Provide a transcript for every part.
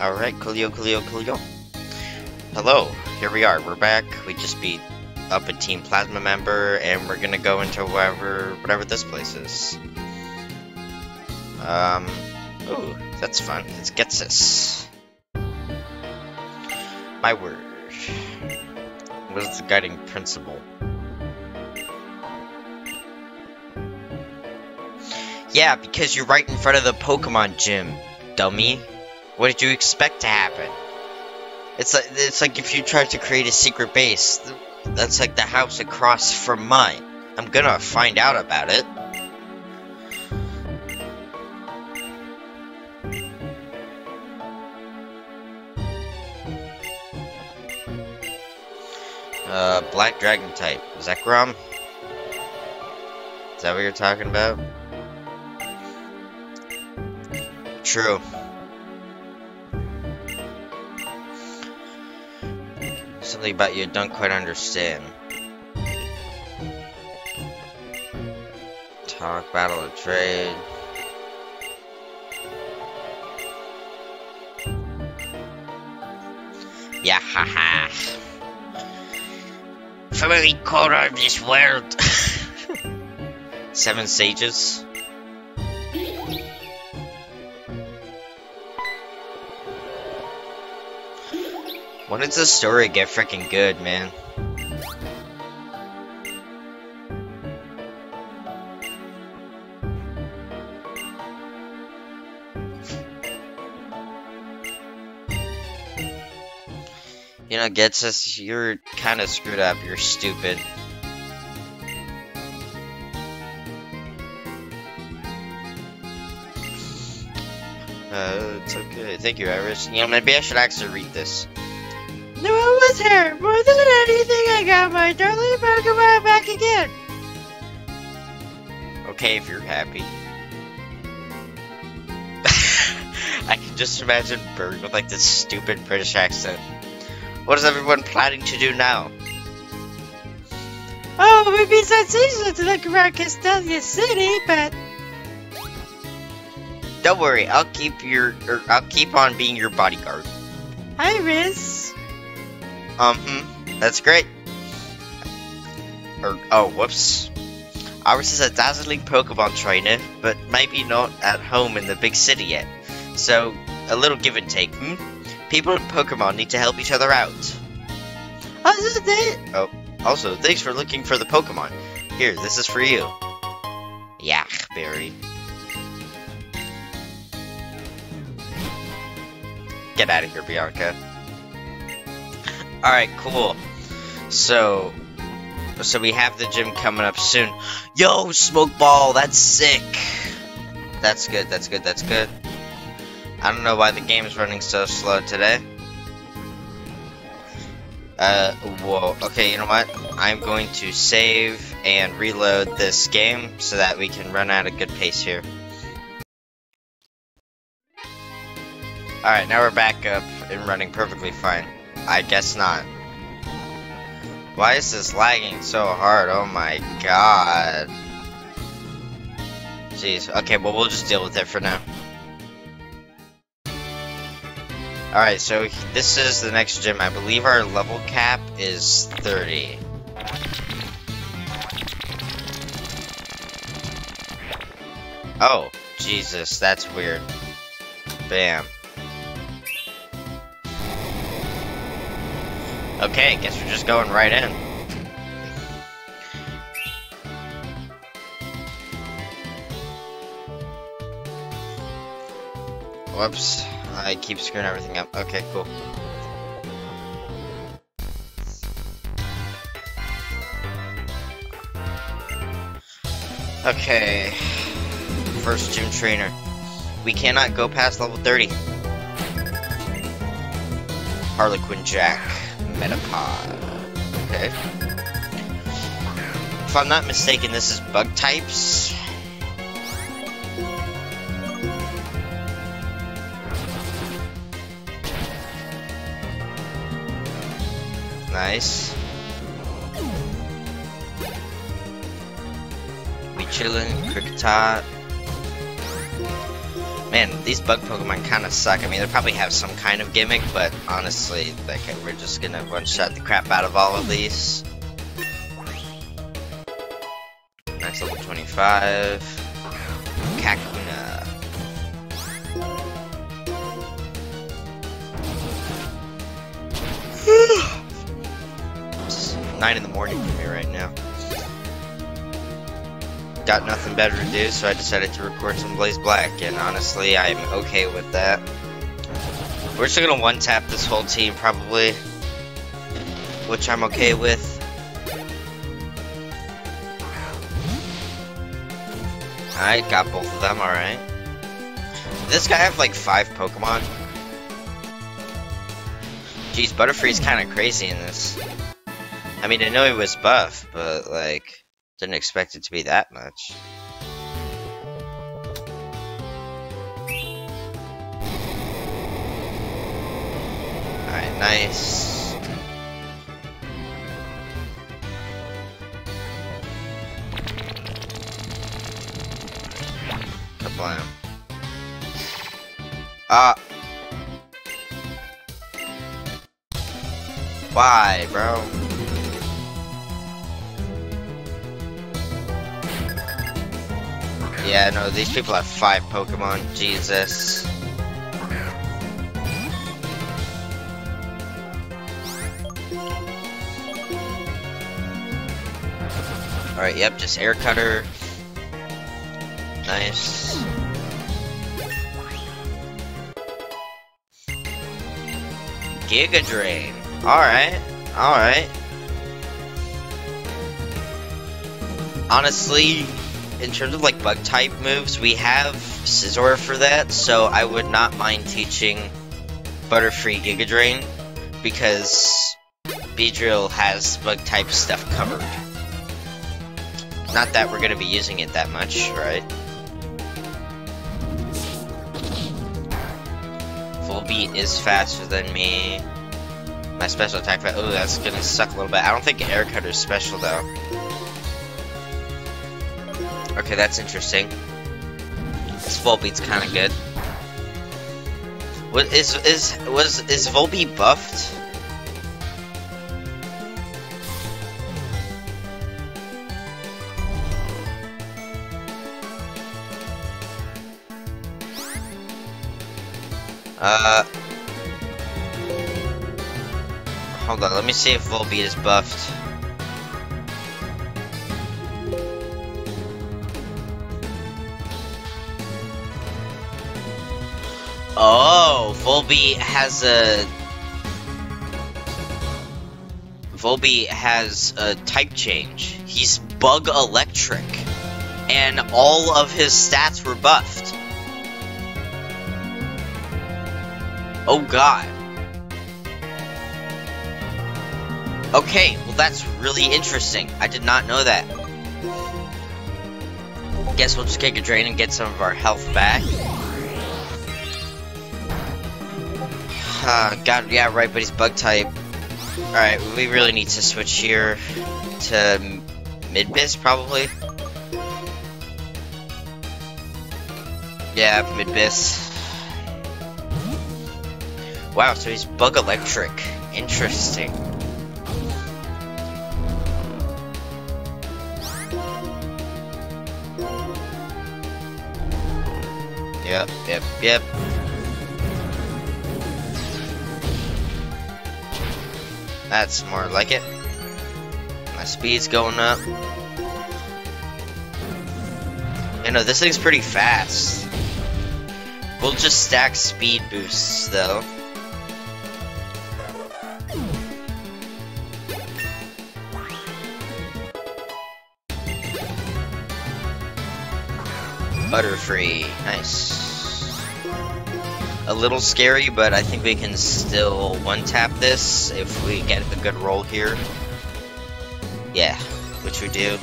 Alright, coolio, coolio, coolio. Hello, here we are. We're back. We just beat up a Team Plasma member, and we're gonna go into wherever, whatever this place is. Um, ooh, that's fun. It's Ghetsis. My word. What is the guiding principle? Yeah, because you're right in front of the Pokemon gym, dummy. What did you expect to happen? It's like it's like if you tried to create a secret base. That's like the house across from mine. I'm gonna find out about it. Uh, Black Dragon type. Zekrom? Is that what you're talking about? True. Something about you don't quite understand. Talk, battle, or trade. Yeah, haha. From every corner of this world. Seven sages. When does the story get freaking good, man? You know, Ghetsis, you're kind of screwed up, you're stupid. Uh, it's okay. Thank you, Iris. You know, maybe I should actually read this. Was hurt. More than anything, I got my darling Pokemon back again. Okay, if you're happy. I can just imagine Bird with like this stupid British accent. What is everyone planning to do now? Oh, it would be sensational to look around Castelia City, but Don't worry, I'll keep your, or I'll keep on being your bodyguard. Iris. Um, hmm, that's great. Or, oh, whoops. Iris is a dazzling Pokemon trainer, but maybe not at home in the big city yet. So, a little give and take, hmm? People in Pokemon need to help each other out. Also, they, Oh, also, thanks for looking for the Pokemon. Here, this is for you. Yak, Berry. Get out of here, Bianca. Alright, cool. So, so we have the gym coming up soon. Yo, Smoke Ball, that's sick. That's good, that's good, that's good. I don't know why the game's running so slow today. Uh, whoa. Okay, you know what? I'm going to save and reload this game so that we can run at a good pace here. Alright, now we're back up and running perfectly fine. I guess not. Why is this lagging so hard? Oh my god. Jeez. Okay, well, we'll just deal with it for now. Alright, so this is the next gym. I believe our level cap is 30. Oh, Jesus, that's weird. Bam. Okay, guess we're just going right in. Whoops. I keep screwing everything up. Okay, cool. Okay. First gym trainer. We cannot go past level 30. Harlequin Jack. Metapod. Okay. If I'm not mistaken, this is bug types. Nice. We chillin', Kricketot. Man, these bug Pokemon kind of suck. I mean, they probably have some kind of gimmick, but honestly, like, we're just gonna one-shot the crap out of all of these. Nice level 25. Kakuna. 9 in the morning Got nothing better to do, so I decided to record some Blaze Black, and honestly, I'm okay with that. We're just gonna one-tap this whole team, probably. Which I'm okay with. Alright, got both of them, alright. This guy have like five Pokemon. Jeez, Butterfree's kind of crazy in this. I mean, I know he was buff, but like, didn't expect it to be that much. Alright, nice. Kablam. Ah. Why, bro? Yeah, no, these people have five Pokemon. Jesus. Alright, yep, just air cutter. Nice. Giga Drain. Alright, alright. Honestly, in terms of like bug type moves, we have Scizor for that, so I would not mind teaching Butterfree Giga Drain because Beedrill has bug type stuff covered. Not that we're gonna be using it that much, right? Volbeat is faster than me. My special attack, oh, that's gonna suck a little bit. I don't think Air Cutter is special though. Okay, that's interesting. This Volbeat's kind of good. What is is was is Volbeat buffed? Uh, hold on. Let me see if Volbeat is buffed. Volbeat has a Volbeat has a type change. He's bug electric, and all of his stats were buffed. Oh god. Okay, well that's really interesting. I did not know that. Guess we'll just take a drain and get some of our health back. Uh, god, yeah, right, but he's bug type. Alright, we really need to switch here to Midbiss, probably. Yeah, Midbiss. Wow, so he's bug electric. Interesting. Yep, yep, yep. That's more like it. My speed's going up. You know, this thing's pretty fast. We'll just stack speed boosts, though. Butterfree, nice. A little scary, but I think we can still one-tap this if we get a good roll here. Yeah, which we do.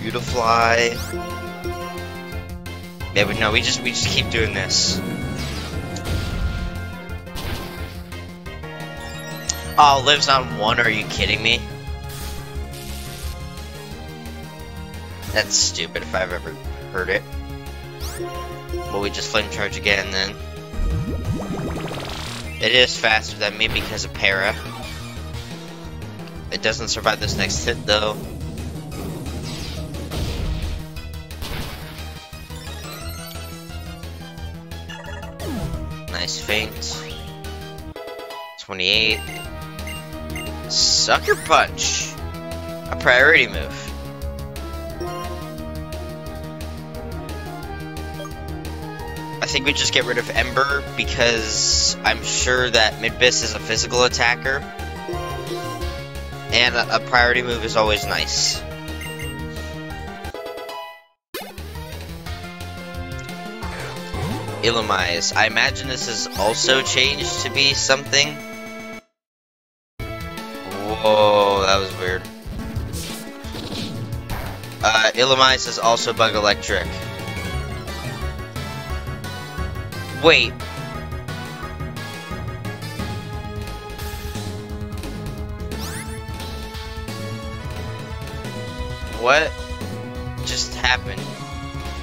Beautifly. Yeah, but no, we just we just keep doing this. Oh, lives on one, are you kidding me? That's stupid if I've ever heard it. Will we just flame charge again then? It is faster than me because of para. It doesn't survive this next hit though. Nice feint. 28. Sucker Punch! A priority move. Think we just get rid of Ember because I'm sure that Midbis is a physical attacker. And a, a priority move is always nice. Illumise. I imagine this is also changed to be something. Whoa, that was weird. Uh, Illumise is also Bug Electric. Wait. What just happened?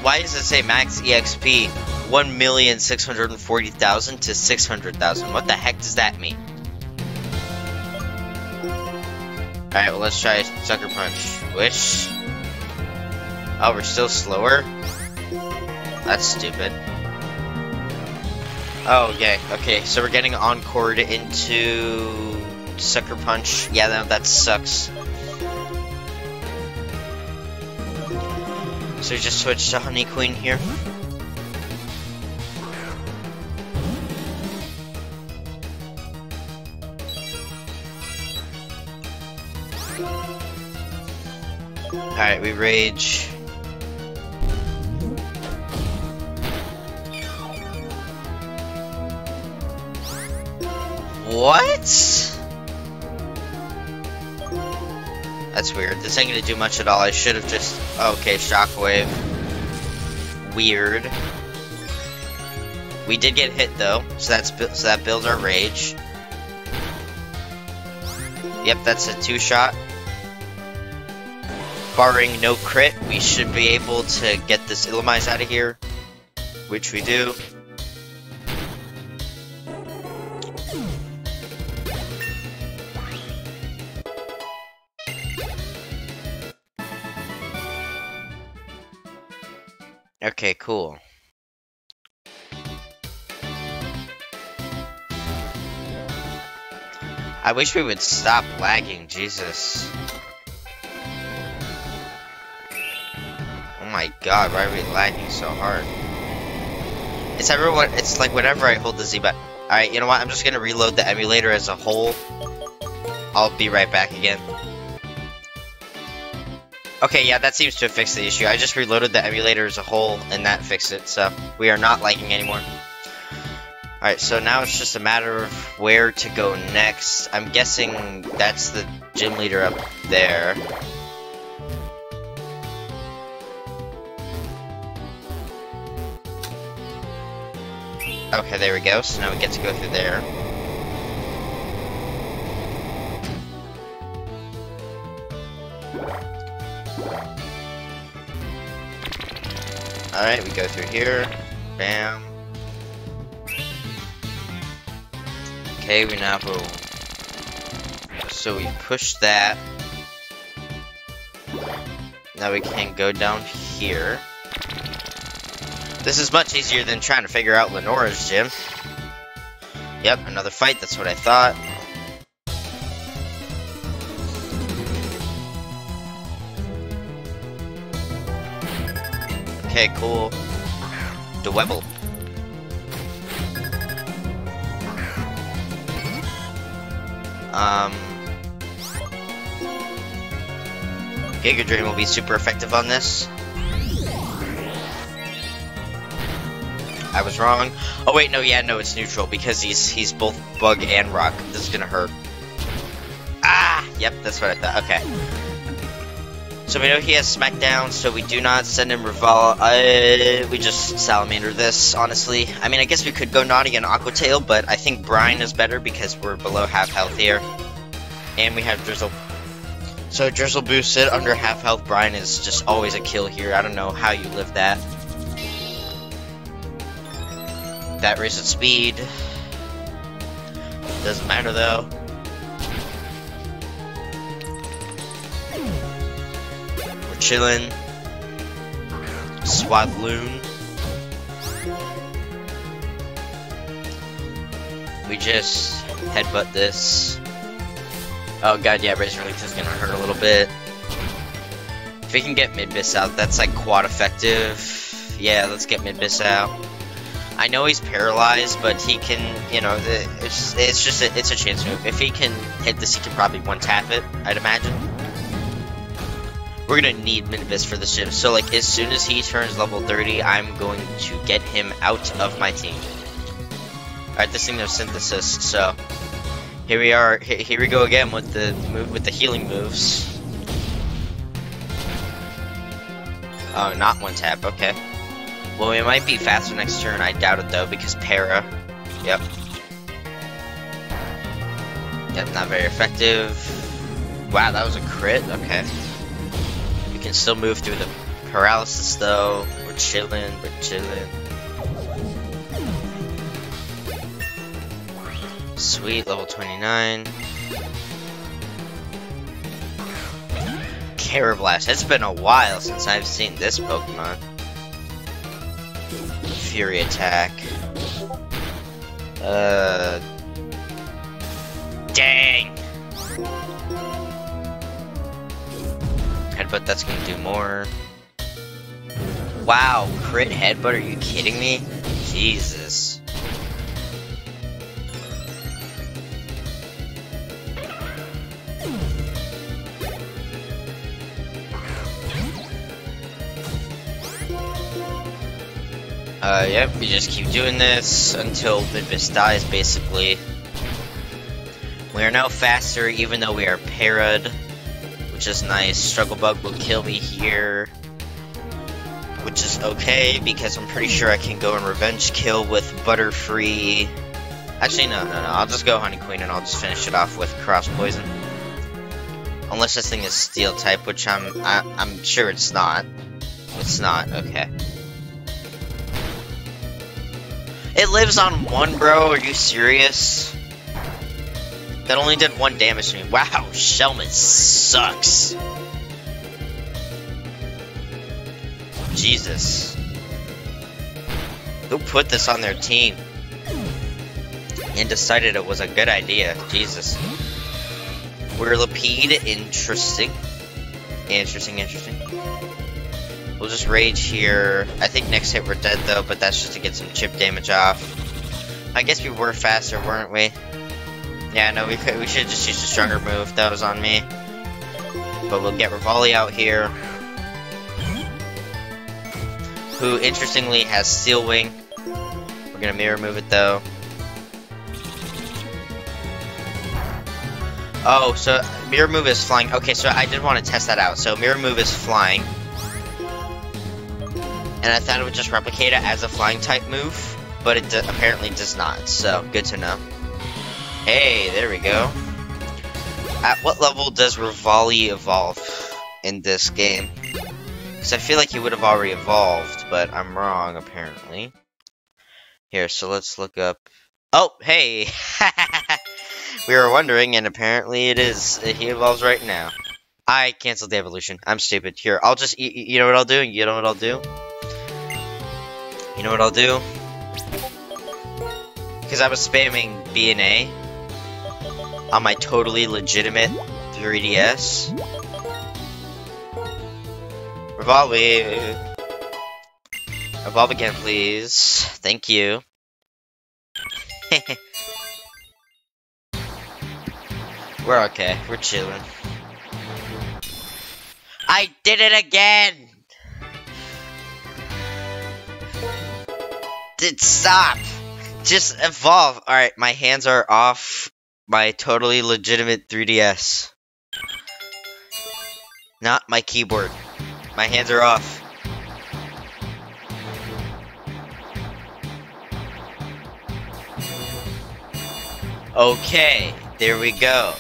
Why does it say max EXP 1,640,000 to 600,000? What the heck does that mean? Alright, well let's try Sucker Punch. Wish. Oh, we're still slower? That's stupid. Oh, okay. Okay, so we're getting encored into Sucker Punch. Yeah, that, that sucks. So we just switch to Honey Queen here. Alright, we rage. What? That's weird. This ain't gonna do much at all. I should have just... Okay, Shockwave. Weird. We did get hit though, so that's so that builds our rage. Yep, that's a two-shot. Barring no crit, we should be able to get this Illumise out of here, which we do. Okay, cool. I wish we would stop lagging, Jesus. Oh my god, why are we lagging so hard? It's everyone, it's like whenever I hold the Z button. Alright, you know what, I'm just gonna reload the emulator as a whole. I'll be right back again. Okay, yeah, that seems to have fixed the issue. I just reloaded the emulator as a whole, and that fixed it, so we are not lagging anymore. Alright, so now it's just a matter of where to go next. I'm guessing that's the gym leader up there. Okay, there we go. So now we get to go through there. Alright, we go through here. Bam. Okay, we now go. So we push that. Now we can go down here. This is much easier than trying to figure out Lenora's gym. Yep, another fight, that's what I thought. Okay, cool. Dwebble. Um... Giga Drain will be super effective on this. I was wrong. Oh wait, no, yeah, no, it's neutral because he's he's both bug and rock. This is gonna hurt. Ah, yep, that's what I thought. Okay. So we know he has Smackdown, so we do not send him Reval. Uh, we just Salamander this, honestly. I mean, I guess we could go Naughty and Aqua Tail, but I think Brine is better because we're below half health here. And we have Drizzle. So Drizzle boosted under half health Brine is just always a kill here. I don't know how you live that. That raises speed. Doesn't matter though. Chilling. Swadloon. We just headbutt this. Oh god, yeah, Razor Leaf is gonna hurt a little bit. If we can get Mid-Biss out, that's like quad effective. Yeah, let's get Mid-Biss out. I know he's paralyzed, but he can, you know, it's, it's just a, it's a chance move. If he can hit this, he can probably one-tap it, I'd imagine. We're gonna need Mid-Biss for this gym, so like as soon as he turns level 30, I'm going to get him out of my team. Alright, this thing knows Synthesis, so here we are. Here we go again with the move with the healing moves. Oh, not one tap. Okay. Well, we might be faster next turn. I doubt it though because para. Yep. Yep, not very effective. Wow, that was a crit. Okay. Can still move through the paralysis though. We're chilling. We're chilling. Sweet, level 29. Karrablast. It's been a while since I've seen this Pokemon. Fury attack. Uh. Dang! Headbutt, that's gonna do more. Wow, crit headbutt, are you kidding me? Jesus. Uh, yep, we just keep doing this until Mid-Biss dies, basically. We are now faster, even though we are parad, which is nice. Struggle Bug will kill me here, which is okay, because I'm pretty sure I can go and Revenge Kill with Butterfree. Actually, no, no, no, I'll just go Honey Queen and I'll just finish it off with Cross Poison. Unless this thing is Steel type, which I'm, I, am i am sure it's not. It's not, okay. It lives on one, bro. Are you serious? That only did one damage to me. Wow, Shelmet sucks. Jesus. Who put this on their team? And decided it was a good idea. Jesus. Whirlipede. Interesting. Interesting, interesting. We'll just rage here. I think next hit we're dead though, but that's just to get some chip damage off. I guess we were faster, weren't we? Yeah, no, we could, we should just use a stronger move. That was on me. But we'll get Revali out here. Who, interestingly, has Steel Wing. We're gonna mirror move it though. Oh, so mirror move is flying. Okay, so I did want to test that out. So mirror move is flying and I thought it would just replicate it as a flying type move, but it apparently does not, so good to know. Hey, there we go. At what level does Revali evolve in this game? Because I feel like he would have already evolved, but I'm wrong, apparently. Here, so let's look up... Oh, hey! we were wondering, and apparently it is. He evolves right now. I canceled the evolution. I'm stupid. Here, I'll just... You know what I'll do? You know what I'll do? You know what I'll do? Because I was spamming B and A on my totally legitimate 3DS. Revolve, Evolve again, please. Thank you. We're okay. We're chilling. I did it again! Did stop. Just evolve. Alright, my hands are off my totally legitimate 3DS. Not my keyboard. My hands are off. Okay, there we go.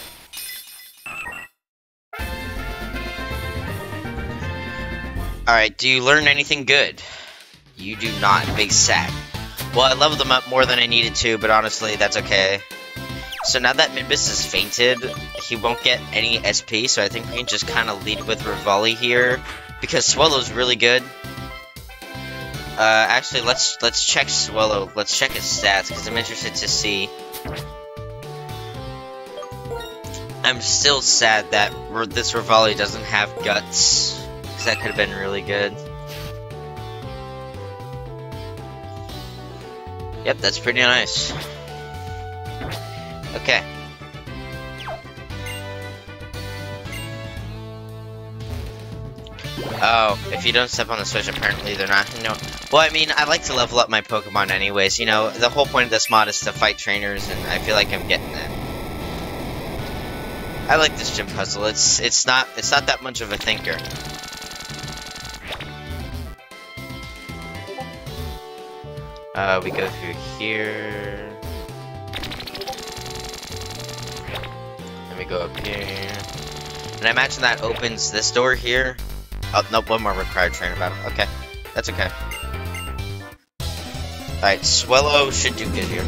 Alright, do you learn anything good? You do not, big sad. Well, I leveled them up more than I needed to, but honestly, that's okay. So now that Minbus is fainted, he won't get any SP, so I think we can just kind of lead with Revali here, because Swellow's really good. Uh, actually, let's let's check Swellow. Let's check his stats, because I'm interested to see. I'm still sad that this Revali doesn't have guts, because that could have been really good. Yep, that's pretty nice. Okay. Oh, if you don't step on the switch, apparently they're not, you know. Well, I mean, I like to level up my Pokemon anyways. You know, the whole point of this mod is to fight trainers, and I feel like I'm getting that. I like this gym puzzle. It's it's not it's not that much of a thinker. Uh, we go through here. Go up here. And I imagine that opens this door here. Oh, nope, one more required trainer battle. Okay, that's okay. Alright, Swellow should do good here.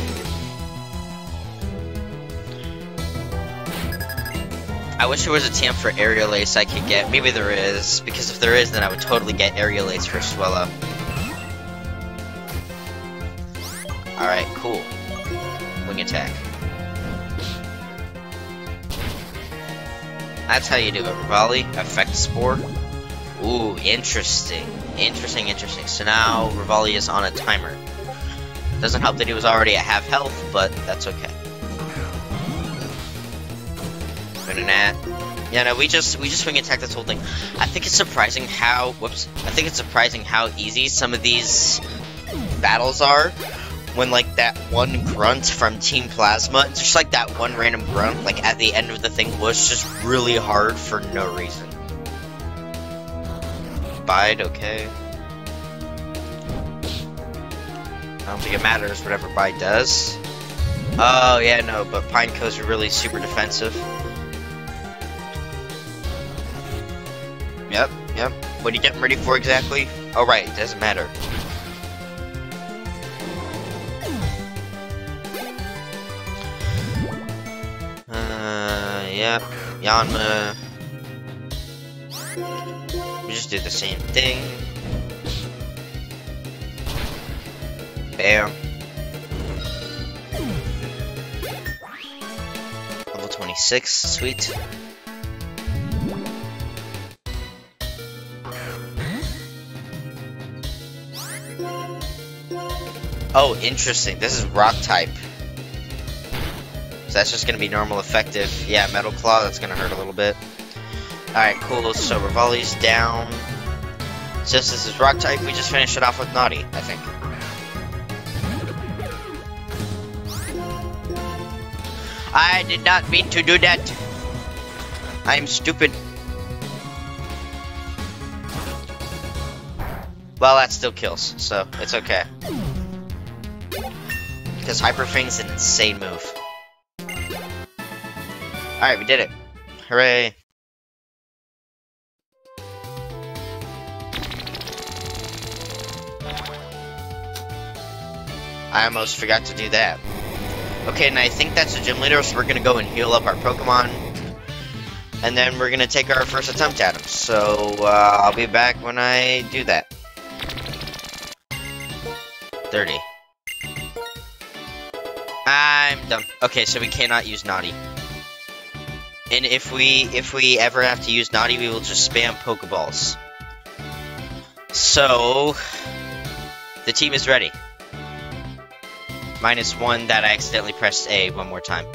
I wish there was a TM for Aerial Ace I could get. Maybe there is, because if there is, then I would totally get Aerial Ace for Swellow. Alright, cool. Wing attack. That's how you do it. Volley, effect spore. Ooh, interesting. Interesting, interesting. So now Revali is on a timer. Doesn't help that he was already at half health, but that's okay. Internet. Yeah, no, we just we just swing attack this whole thing. I think it's surprising how whoops. I think it's surprising how easy some of these battles are when like that one grunt from Team Plasma, just like that one random grunt, like at the end of the thing was just really hard for no reason. Bide, okay. I don't think it matters whatever Bide does. Oh yeah, no, but Pineco's really super defensive. Yep, yep. What are you getting ready for exactly? Oh right, it doesn't matter. Yep, Yanma. We just did the same thing. Bam. Level 26, sweet. Oh, interesting. This is rock type. That's just gonna be normal effective. Yeah, Metal Claw, that's gonna hurt a little bit. Alright, cool, so Revali's down. Since this is Rock type, we just finish it off with Naughty, I think. I did not mean to do that. I'm stupid. Well, that still kills, so it's okay. Because Hyper Fang's an insane move. Alright, we did it. Hooray. I almost forgot to do that. Okay, and I think that's the gym leader, so we're gonna go and heal up our Pokemon. And then we're gonna take our first attempt at him. So, uh, I'll be back when I do that. 30. I'm done. Okay, so we cannot use Naughty. And if we if we ever have to use Naughty, we will just spam Pokeballs. So, the team is ready. Minus one that I accidentally pressed A one more time.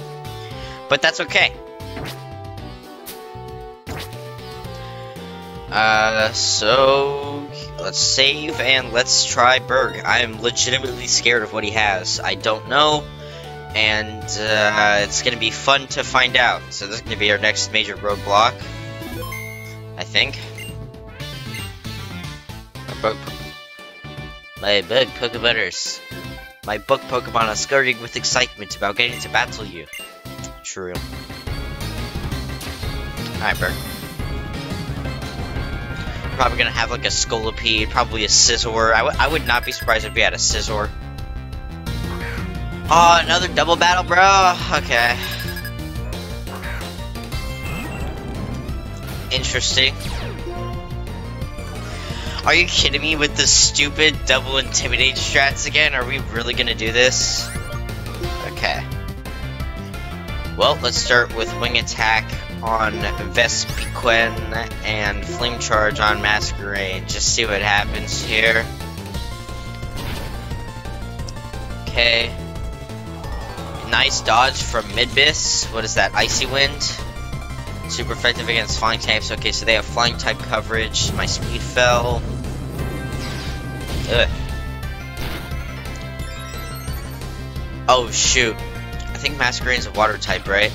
But that's okay. Uh, so, let's save and let's try Burgh. I'm legitimately scared of what he has. I don't know and uh, it's going to be fun to find out. So this is going to be our next major roadblock, I think. My bug Pokemoners. My book Pokemon are scurrying with excitement about getting to battle you. True. Alright, Bert. Probably gonna have like a Scolipede, probably a Scizor. I, I would not be surprised if we had a Scizor. Oh, another double battle, bro. Okay. Interesting. Are you kidding me with the stupid double intimidate strats again? Are we really gonna do this? Okay. Well, let's start with wing attack on Vespiquen and flame charge on Masquerain. Just see what happens here. Okay. Nice dodge from Midbis. What is that? Icy Wind. Super effective against flying types. Okay, so they have flying type coverage. My speed fell. Ugh. Oh, shoot. I think Masquerain's a water type, right?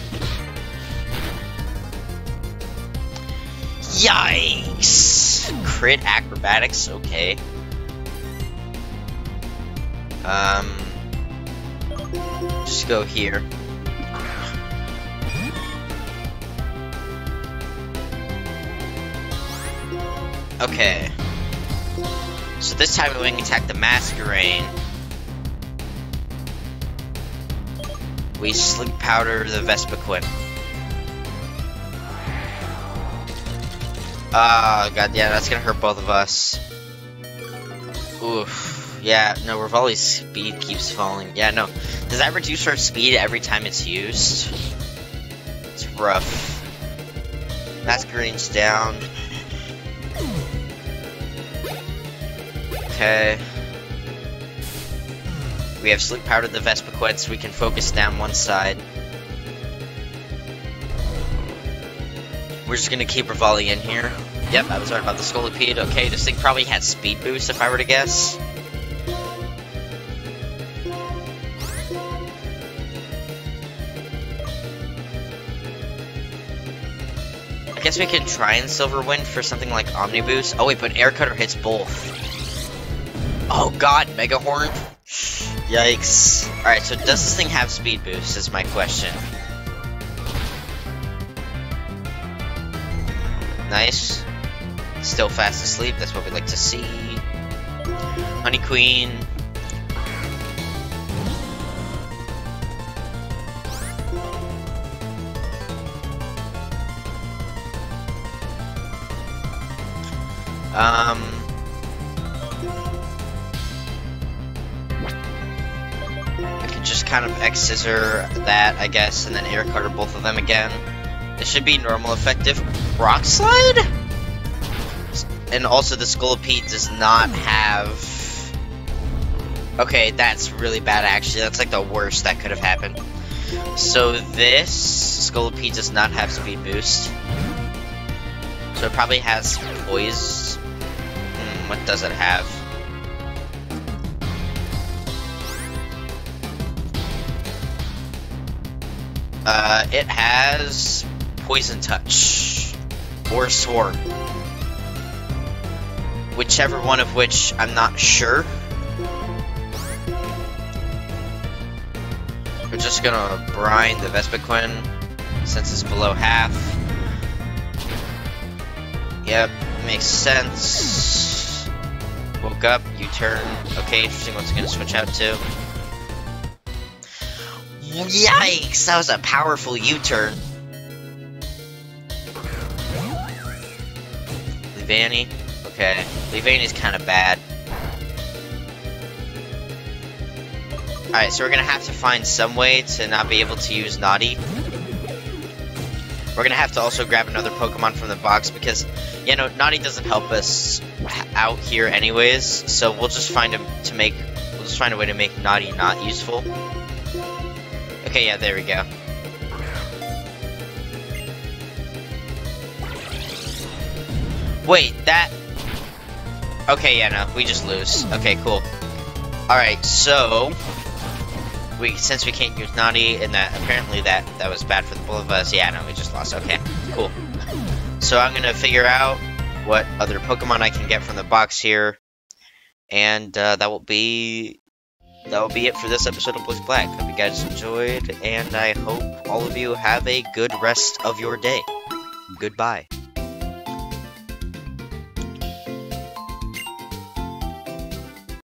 Yikes! Crit acrobatics, okay. Um, just go here. Okay. So this time we can attack the Masquerain. We sleep powder the Vespiquen. Ah, oh, god, yeah, that's gonna hurt both of us. Oof. Yeah, no, Revali's speed keeps falling. Yeah, no. Does that reduce our speed every time it's used? It's rough. Masquerain's down. Okay. We have sleep powder the Vespiquen so we can focus down one side. We're just gonna keep Revali in here. Yep, I was right about the Scolipede. Okay, this thing probably had speed boost if I were to guess. Guess we can try and Silver Wind for something like Omni Boost. Oh wait, but Air Cutter hits both. Oh god, Mega Horn. Yikes. Alright, so does this thing have speed boost is my question. Nice. Still fast asleep, that's what we like to see. Honey Queen. Um... I could just kind of X-Scissor that, I guess, and then Air Cutter both of them again. It should be normal effective. Rock Slide? And also the Scolipede does not have... Okay, that's really bad actually. That's like the worst that could have happened. So this Scolipede does not have speed boost. So it probably has poise. What does it have? Uh, it has Poison Touch or Swarm. Whichever one of which I'm not sure. We're just gonna brine the Vespiquen since it's below half. Yep, makes sense. Woke up, U-turn. Okay, interesting what's it gonna switch out to. Yikes! That was a powerful U-turn. Leavanny. Okay. Leavanny's kind of bad. Alright, so we're gonna have to find some way to not be able to use Naughty. We're gonna have to also grab another Pokemon from the box because, you know, Naughty doesn't help us out here anyways, so we'll just find a to make we'll just find a way to make Naughty not useful. Okay, yeah, there we go. Wait, that... Okay, yeah, no, we just lose. Okay, cool. Alright, so... We, since we can't use Naughty, and that apparently that, that was bad for the both of us, yeah, no, we just lost. Okay, cool. So I'm gonna figure out what other Pokemon I can get from the box here, and uh, that will be that will be it for this episode of Blaze Black. Hope you guys enjoyed, and I hope all of you have a good rest of your day. Goodbye.